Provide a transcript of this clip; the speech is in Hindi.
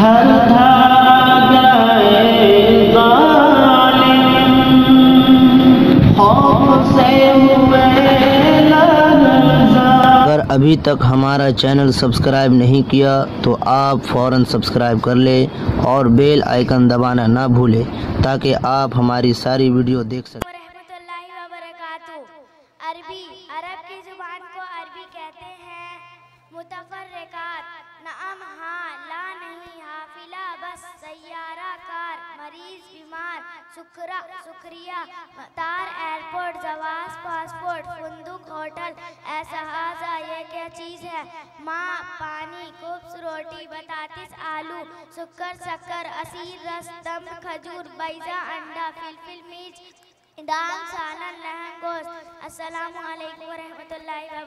अगर अभी तक हमारा चैनल सब्सक्राइब नहीं किया तो आप फ़ौरन सब्सक्राइब कर ले और बेल आइकन दबाना ना भूलें ताकि आप हमारी सारी वीडियो देख सकें। अरबी अरब की ज़ुबान को अरबी कहते हैं। मुतफर्रिकात मरीज़, बीमार शुक्रा शुक्रिया तार एयरपोर्ट जवाज पासपोर्ट फुंदुक होटल ऐसा ये क्या चीज़ है? माँ, पानी कुब्स रोटी, बतातिस, आलू शुक्र शक्कर, असीर, रस, दम, खजूर, बैजा, अंडा, फिलफिल मिर्च दाल, सालन लहंगोस अस्सलाम वालेकुम व रहमतुल्लाहि व